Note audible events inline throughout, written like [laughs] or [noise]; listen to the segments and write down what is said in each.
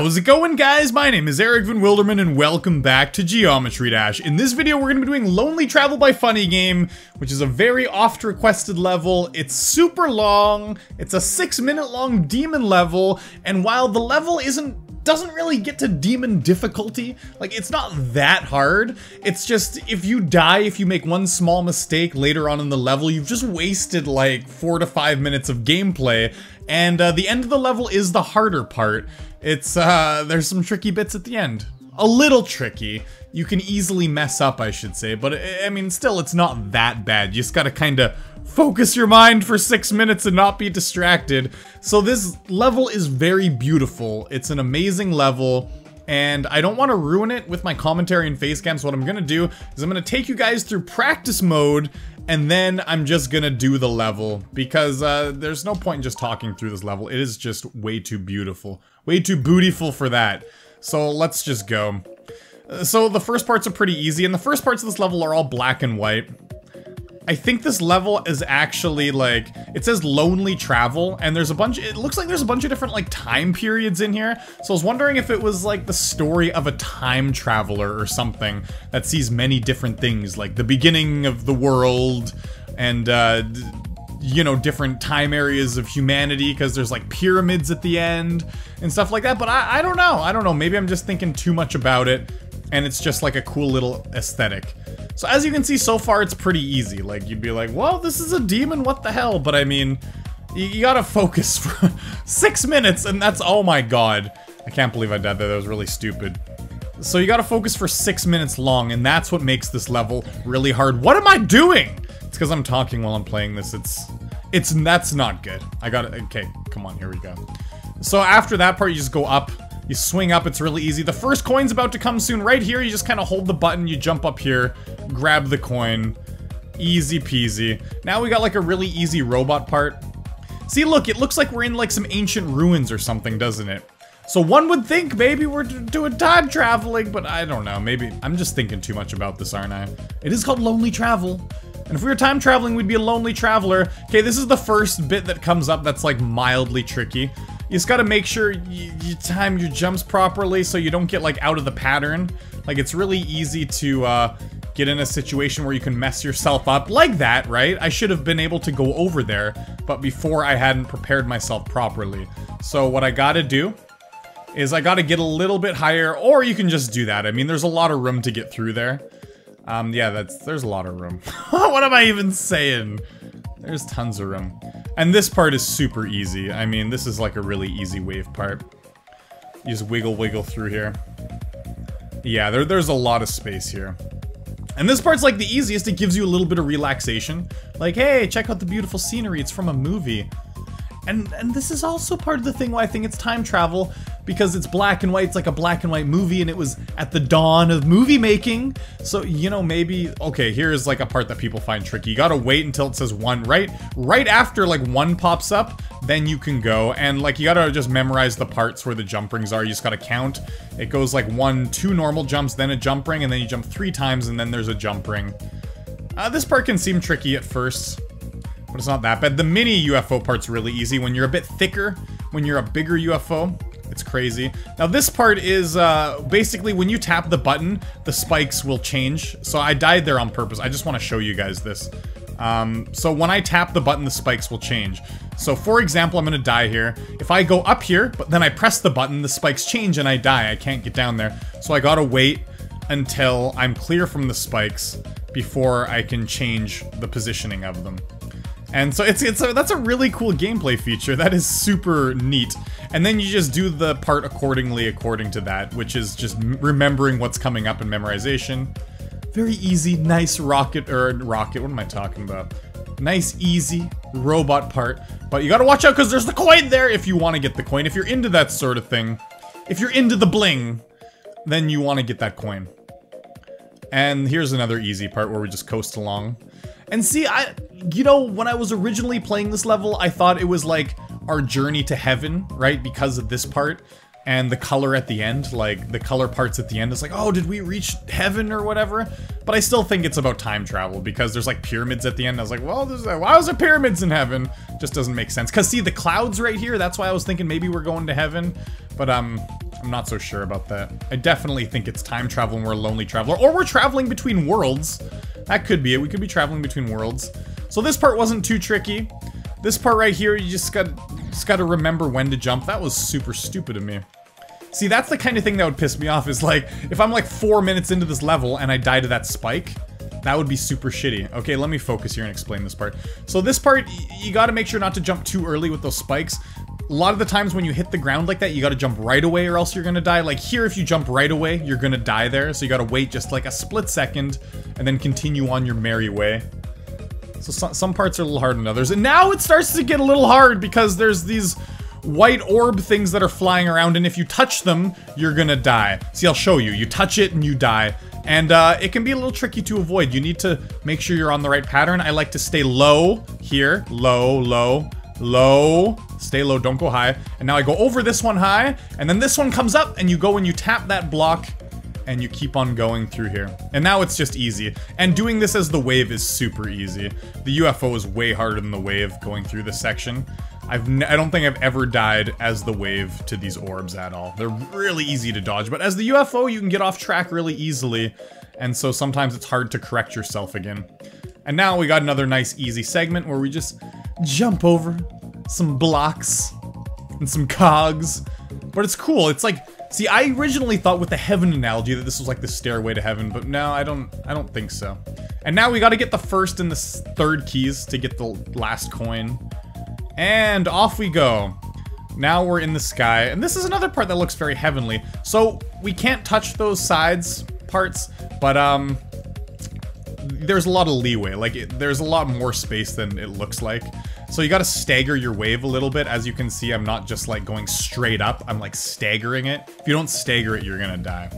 How's it going guys? My name is Eric Van Wilderman and welcome back to Geometry Dash. In this video we're going to be doing Lonely Travel by Funny Game, which is a very oft requested level. It's super long, it's a six minute long demon level, and while the level isn't doesn't really get to demon difficulty. Like, it's not that hard. It's just, if you die, if you make one small mistake later on in the level, you've just wasted like four to five minutes of gameplay. And uh, the end of the level is the harder part. It's, uh, there's some tricky bits at the end. A little tricky. You can easily mess up, I should say, but I mean, still, it's not that bad. You just gotta kinda focus your mind for six minutes and not be distracted. So this level is very beautiful. It's an amazing level. And I don't want to ruin it with my commentary and face cam, so what I'm gonna do is I'm gonna take you guys through practice mode, and then I'm just gonna do the level, because uh, there's no point in just talking through this level. It is just way too beautiful. Way too beautiful for that. So let's just go. Uh, so the first parts are pretty easy, and the first parts of this level are all black and white. I think this level is actually like, it says lonely travel and there's a bunch, it looks like there's a bunch of different like time periods in here. So I was wondering if it was like the story of a time traveler or something that sees many different things like the beginning of the world and uh, you know, different time areas of humanity because there's like pyramids at the end and stuff like that. But I, I don't know. I don't know. Maybe I'm just thinking too much about it and it's just like a cool little aesthetic. So as you can see so far, it's pretty easy. Like, you'd be like, well, this is a demon, what the hell? But I mean, you, you gotta focus [laughs] for six minutes, and that's, oh my god. I can't believe I died there, that was really stupid. So you gotta focus for six minutes long, and that's what makes this level really hard. What am I doing? It's because I'm talking while I'm playing this. It's, it's, that's not good. I gotta, okay, come on, here we go. So after that part, you just go up, you swing up, it's really easy. The first coin's about to come soon. Right here, you just kind of hold the button, you jump up here, grab the coin. Easy peasy. Now we got like a really easy robot part. See, look, it looks like we're in like some ancient ruins or something, doesn't it? So one would think maybe we're doing time traveling, but I don't know. Maybe I'm just thinking too much about this, aren't I? It is called Lonely Travel. And if we were time traveling, we'd be a lonely traveler. Okay, this is the first bit that comes up that's like mildly tricky. You just gotta make sure you, you, time your jumps properly so you don't get like out of the pattern. Like it's really easy to uh, get in a situation where you can mess yourself up like that, right? I should have been able to go over there, but before I hadn't prepared myself properly. So what I gotta do is I gotta get a little bit higher, or you can just do that. I mean, there's a lot of room to get through there. Um, yeah, that's there's a lot of room. [laughs] what am I even saying? There's tons of room. And this part is super easy. I mean, this is like a really easy wave part. You just wiggle wiggle through here. Yeah, there, there's a lot of space here. And this part's like the easiest. It gives you a little bit of relaxation. Like, hey, check out the beautiful scenery. It's from a movie. And and this is also part of the thing why I think it's time travel because it's black and white. It's like a black and white movie, and it was at the dawn of movie making. So you know, maybe okay. Here's like a part that people find tricky. You gotta wait until it says one. Right, right after like one pops up, then you can go. And like you gotta just memorize the parts where the jump rings are. You just gotta count. It goes like one, two normal jumps, then a jump ring, and then you jump three times, and then there's a jump ring. Uh, this part can seem tricky at first but it's not that bad. The mini UFO part's really easy. When you're a bit thicker, when you're a bigger UFO, it's crazy. Now this part is uh, basically when you tap the button, the spikes will change. So I died there on purpose. I just want to show you guys this. Um, so when I tap the button, the spikes will change. So for example, I'm gonna die here. If I go up here, but then I press the button, the spikes change and I die. I can't get down there. So I gotta wait until I'm clear from the spikes before I can change the positioning of them. And so it's it's a, that's a really cool gameplay feature. That is super neat. And then you just do the part accordingly according to that, which is just remembering what's coming up in memorization. Very easy, nice rocket or rocket. What am I talking about? Nice, easy robot part. But you gotta watch out because there's the coin there if you want to get the coin. If you're into that sort of thing, if you're into the bling, then you want to get that coin. And here's another easy part where we just coast along. And see, I, you know, when I was originally playing this level, I thought it was like our journey to heaven, right? Because of this part and the color at the end, like the color parts at the end is like, oh, did we reach heaven or whatever? But I still think it's about time travel because there's like pyramids at the end. I was like, well, there's, why was there pyramids in heaven? Just doesn't make sense. Cause see the clouds right here, that's why I was thinking maybe we're going to heaven. But um, I'm not so sure about that. I definitely think it's time travel and we're a lonely traveler. Or we're traveling between worlds. That could be it. We could be traveling between worlds. So this part wasn't too tricky. This part right here, you just got just got to remember when to jump. That was super stupid of me. See, that's the kind of thing that would piss me off is like, if I'm like four minutes into this level and I die to that spike, that would be super shitty. Okay, let me focus here and explain this part. So this part, you gotta make sure not to jump too early with those spikes. A lot of the times when you hit the ground like that, you gotta jump right away or else you're gonna die. Like here, if you jump right away, you're gonna die there. So you gotta wait just like a split second and then continue on your merry way. So some, some parts are a little harder than others. And now it starts to get a little hard because there's these white orb things that are flying around, and if you touch them, you're gonna die. See, I'll show you. You touch it and you die. And uh, it can be a little tricky to avoid. You need to make sure you're on the right pattern. I like to stay low here. Low, low, low. Stay low, don't go high. And now I go over this one high, and then this one comes up, and you go and you tap that block, and you keep on going through here. And now it's just easy. And doing this as the wave is super easy. The UFO is way harder than the wave going through this section. I've n I don't think I've ever died as the wave to these orbs at all. They're really easy to dodge, but as the UFO, you can get off track really easily, and so sometimes it's hard to correct yourself again. And now we got another nice easy segment where we just jump over some blocks and some cogs. But it's cool, it's like, see, I originally thought with the heaven analogy that this was like the stairway to heaven, but no, I don't, I don't think so. And now we gotta get the first and the third keys to get the last coin. And off we go. Now we're in the sky, and this is another part that looks very heavenly. So we can't touch those sides parts, but um, there's a lot of leeway. Like, it, there's a lot more space than it looks like. So you gotta stagger your wave a little bit. As you can see, I'm not just like going straight up, I'm like staggering it. If you don't stagger it, you're gonna die.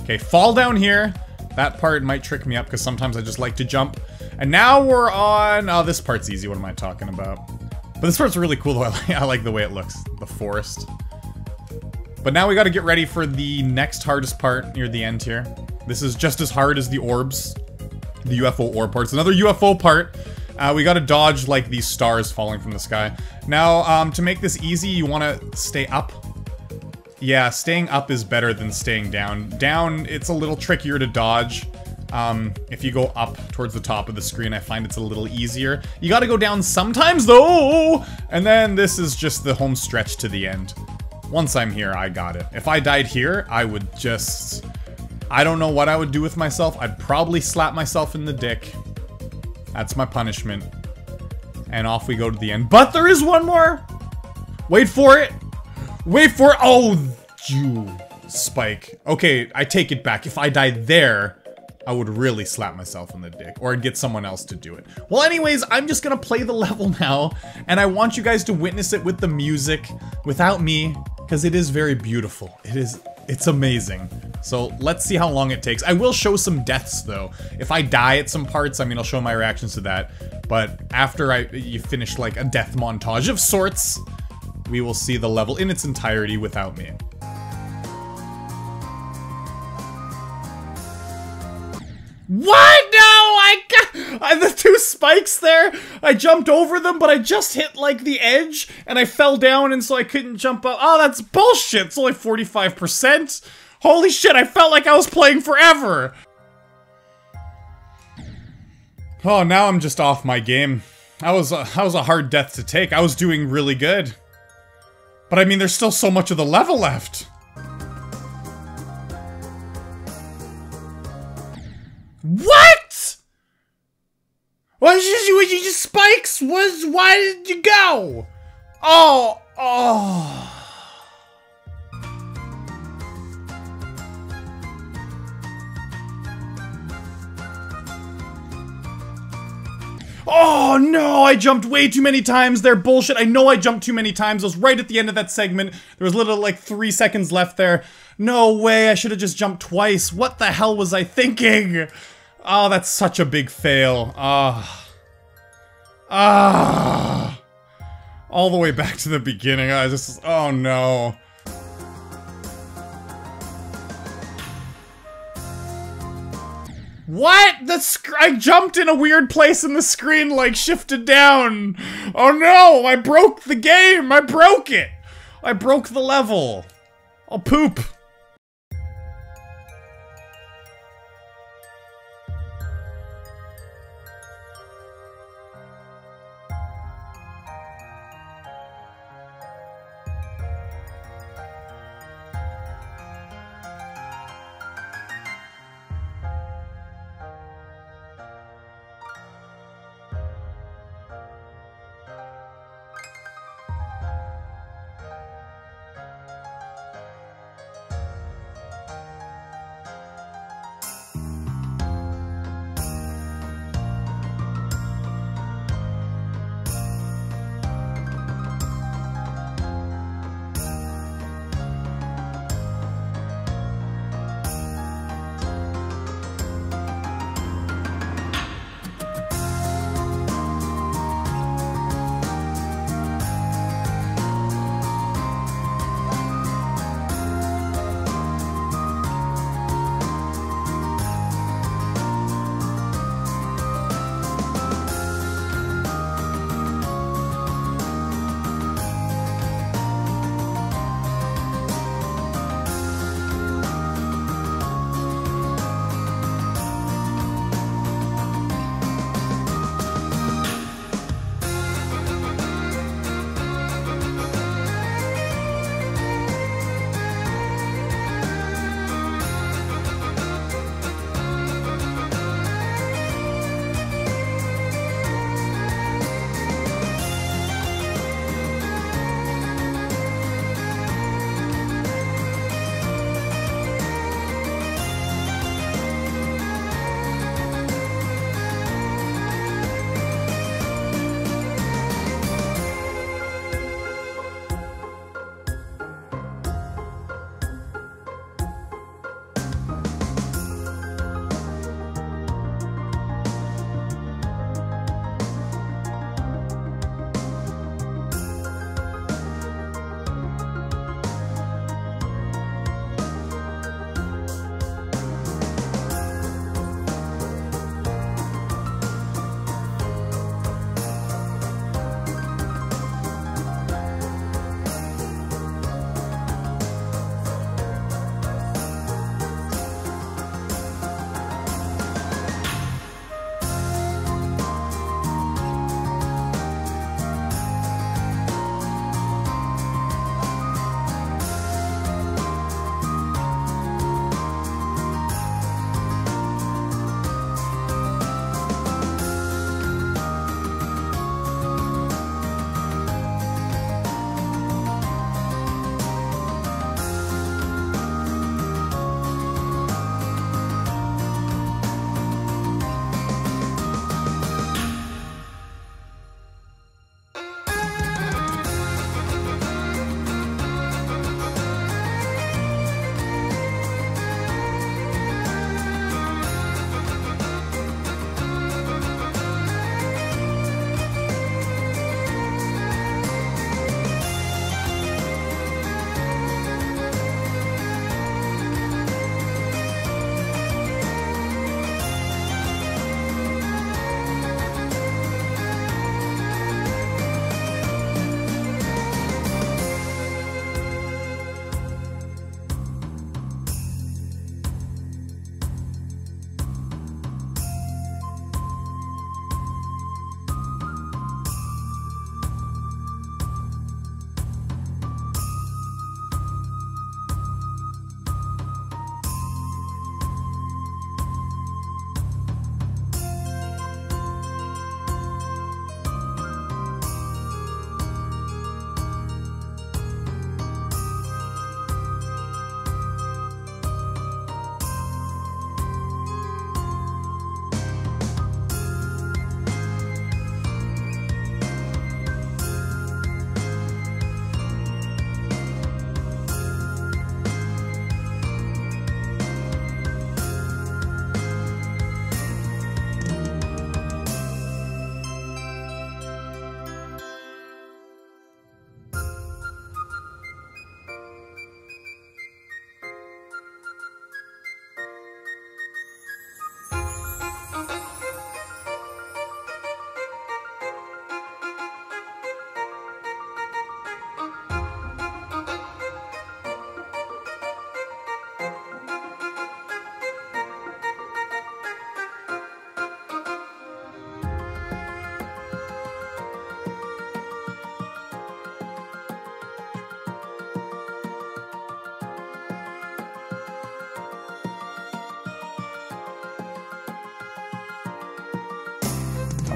Okay, fall down here. That part might trick me up because sometimes I just like to jump. And now we're on, oh, this part's easy. What am I talking about? But this part's really cool though, [laughs] I like, I like the way it looks. The forest. But now we gotta get ready for the next hardest part near the end here. This is just as hard as the orbs. The UFO orb parts. Another UFO part. Uh, we gotta dodge, like, these stars falling from the sky. Now, um, to make this easy, you wanna stay up. Yeah, staying up is better than staying down. Down, it's a little trickier to dodge. Um, if you go up towards the top of the screen, I find it's a little easier. You gotta go down sometimes, though! And then this is just the home stretch to the end. Once I'm here, I got it. If I died here, I would just... I don't know what I would do with myself. I'd probably slap myself in the dick. That's my punishment. And off we go to the end. But there is one more! Wait for it! Wait for it! Oh, you spike. Okay, I take it back. If I die there, I would really slap myself in the dick, or I'd get someone else to do it. Well, anyways, I'm just gonna play the [laughs] level now, and I want you guys to witness it with the music, without me, because it is very beautiful. It is, it's amazing. So let's see how long it takes. I will show some deaths though. If I die at some parts, I mean, I'll show my reactions to that. But after I you finish like a death montage of sorts, we will see the level in its entirety without me. What? I I, the two spikes there. I jumped over them, but I just hit like the edge and I fell down and so I couldn't jump up. Oh, that's bullshit. It's only 45%. Holy shit, I felt like I was playing forever. Oh, now I'm just off my game. That was a, that was a hard death to take. I was doing really good. But I mean, there's still so much of the level left. What did you, you just spikes? Was why did you go? Oh, oh. Oh no, I jumped way too many times there. Bullshit. I know I jumped too many times. I was right at the end of that segment. There was literally like three seconds left there. No way, I should have just jumped twice. What the hell was I thinking? Oh, that's such a big fail. Ah. Ah. All the way back to the beginning. I just, oh no. What? The I jumped in a weird place and the screen like shifted down. Oh no, I broke the game. I broke it. I broke the level. I'll poop.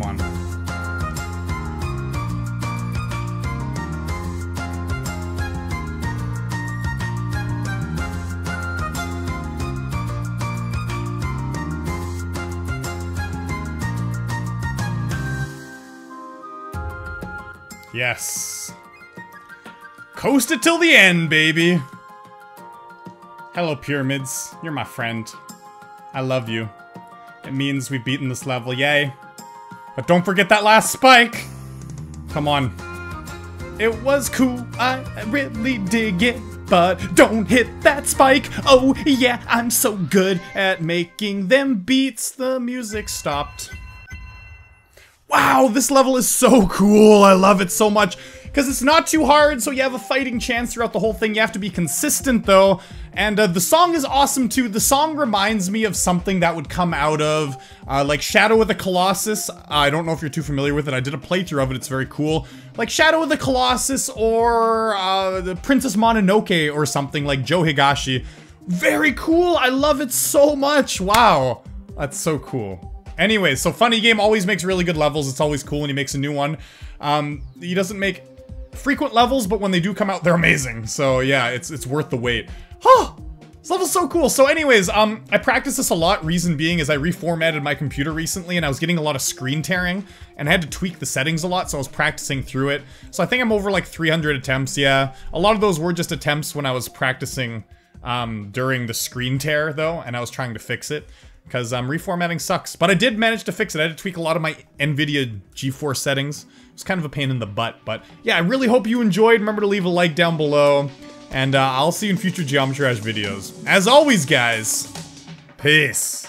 Come on. Yes. Coast it till the end, baby. Hello, pyramids. You're my friend. I love you. It means we've beaten this level, yay. But don't forget that last spike! Come on. It was cool, I really dig it, but don't hit that spike! Oh yeah, I'm so good at making them beats. The music stopped. Wow, this level is so cool. I love it so much. Because it's not too hard, so you have a fighting chance throughout the whole thing. You have to be consistent, though. And uh, the song is awesome, too. The song reminds me of something that would come out of, uh, like, Shadow of the Colossus. I don't know if you're too familiar with it. I did a playthrough of it. It's very cool. Like Shadow of the Colossus or uh, the Princess Mononoke or something like Joe Hisaishi. Very cool. I love it so much. Wow. That's so cool. Anyway, so Funny Game always makes really good levels. It's always cool when he makes a new one. Um, he doesn't make frequent levels, but when they do come out, they're amazing. So yeah, it's it's worth the wait. Huh! This level's so cool. So anyways, um, I practiced this a lot. Reason being is I reformatted my computer recently and I was getting a lot of screen tearing and I had to tweak the settings a lot, so I was practicing through it. So I think I'm over like 300 attempts, yeah. A lot of those were just attempts when I was practicing um, during the screen tear though, and I was trying to fix it because um, reformatting sucks. But I did manage to fix it. I had to tweak a lot of my NVIDIA GeForce settings. It's kind of a pain in the butt, but yeah, I really hope you enjoyed. Remember to leave a like down below, and uh, I'll see you in future Geometry Dash videos. As always, guys, peace.